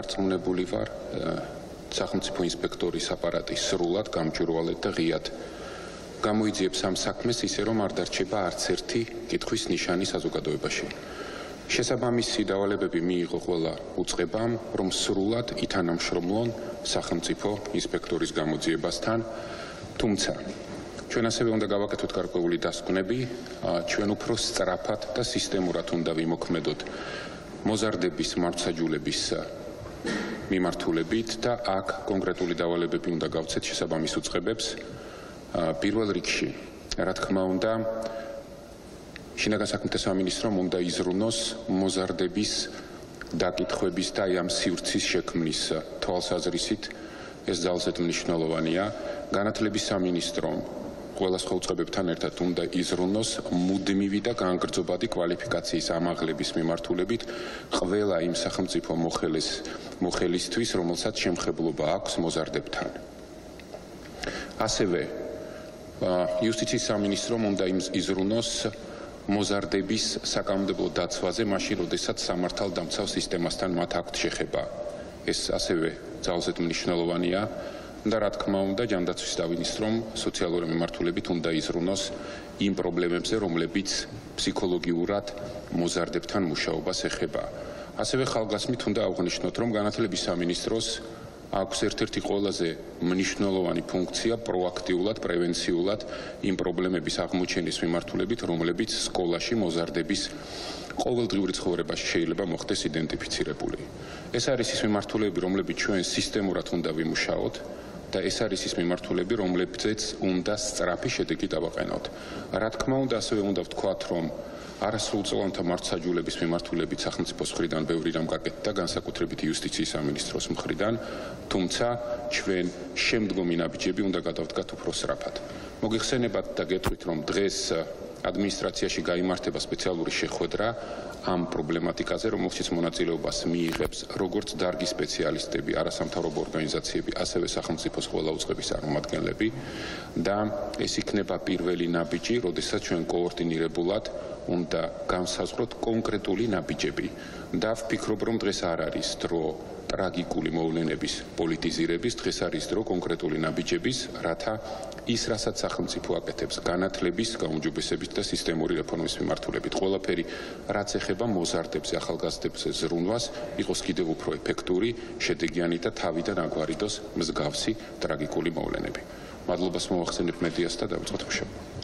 დარწმუნებული ვარ სახელმწიფო ინსპექტორის აპარატის სრულად გამჭვირვალედ და ღიად გამოიძიებს ამ საქმეს ისე რომ არ დარჩება არც ერთი კითხვის ნიშანი საზოგადოებაში. შესაბამისი დავალებები მიიღო ყველა უწყებამ, რომ სრულად ითანამშრომლონ სახელმწიფო ინსპექტორის გამოძიებასთან, თუმცა ჩვენ ასევე უნდა გავაკეთოთ გარკვეული დასკვნები, ჩვენ უფრო სწრაფად და სისტემურად უნდა ვიმოქმედოთ მოზარდების მარცხაჯულების მიმართულებით და აქ კონკრეტული დავალებები უნდა გავცეთ შესაბამის უწყებებს. პირველ რიგში, რა თქმა უნდა, შინაგან საქმეთა სამინისტრომ უნდა იზრუნოს მოზარდების დაკითხვების და ამ სივრცის შექმნის თვალსაზრისით ეს ძალზედ მნიშვნელოვანია. განათლების სამინისტრომ ყველა სხვა უწყებებთან ერთად უნდა იზრუნოს მუდმივი და განგრძობადი კვალიფიკაციის ამაღლების მიმართულებით ყველა იმ სახელმწიფო მოხელის მოხელისთვის, რომელსაც შემხებლობა აქვს მოზარდებთან. ასევე იუსტიციის სამინისტრომ უნდა იზრუნოს მოზარდების საკანონმდებლო დაცვაზე, მაშინ როდესაც სამართალდამცავ სისტემასთან მათ აქვთ შეხება. ეს ასევე ძალზედ მნიშვნელოვანია. და რა თქმა უნდა ჯანდაცვის დამინისტრომ სოციალური მიმართულებით უნდა იზრუნოს იმ პრობლემებზე რომლებიც ფსიქოლოგიურად მოზარდებთან მუშაობას ეხება. ასევე ხალხასმით უნდა აღვნიშნოთ რომ განათლების სამინისტროს აქვს ერთ-ერთი ყველაზე მნიშვნელოვანი ფუნქცია პროაქტიულად პრევენციულად იმ პრობლემების აღმოჩენის მიმართულებით რომლებიც სკოლაში მოზარდების ყოველდღიური ცხოვრებაში შეიძლება მოხდეს იდენტიფიცირებული. ეს არის ის მიმართულები რომლებიც ჩვენ სისტემურად უნდა ვიმუშაოთ და ეს არის ის მიმართულები, რომლებზეც უნდა სწრაფი შედეგი დავაყენოთ. რა თქმა უნდა, ასევე უნდა ვთქვათ, რომ არასრულწლოვანთა მართსაჯულების მიმართულებით სახელმწიფოს მხრიდან ბევრი რამ გაკეთდა, განსაკუთრებით იუსტიციის სამინისტროს მხრიდან, თუმცა ჩვენ შემდგომი ნაბიჯები უნდა გადავდგათ უფრო სწრაფად. მოგიხსენებათ და გეტყვით, რომ დღეს ადმინისტრაციაში გამართება სპეციალური შეხვედრა ამ პრობლემატიკაზე, რომელშიც მონაწილეობას მიიღებს როგორც დარგის სპეციალისტები, არასამთავრობო ორგანიზაციები, ასევე სახელმწიფოს ყველა უწყების წარმომადგენლები და ეს იქნება პირველი ნაბიჯი, როდესაც ჩვენ კოორდინირებულად უნდა განსაზღვროთ კონკრეტული ნაბიჯები. და ვფიქრობ, რომ დღეს არ არის დრო ტრაგიკული მოვლენების პოლიტიზირების დღეს არის დრო კონკრეტული ნაბიჯების, რათა ის რასაც სახელმწიფო აკეთებს განათლების, გაუმჯობესების და სისტემური რეფორმის მიმართულებით, ყველაფერი რაც ეხება მოზარდებს, ახალგაზრდებს ზრუნვას, იყოს კიდევ უფრო ეფექტური, შედეგიანი და თავიდან აგვარიდოს მსგავსი ტრაგიკული მოვლენები. მადლობას მოახსენებ მედიას და დავიწყოთ მუშაობა.